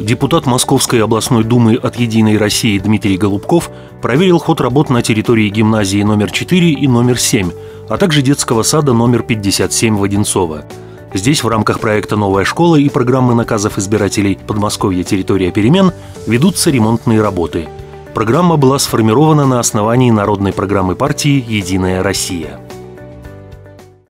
Депутат Московской областной думы от «Единой России» Дмитрий Голубков проверил ход работ на территории гимназии номер 4 и номер 7, а также детского сада номер 57 в Одинцово. Здесь в рамках проекта «Новая школа» и программы наказов избирателей «Подмосковье. Территория перемен» ведутся ремонтные работы. Программа была сформирована на основании народной программы партии «Единая Россия».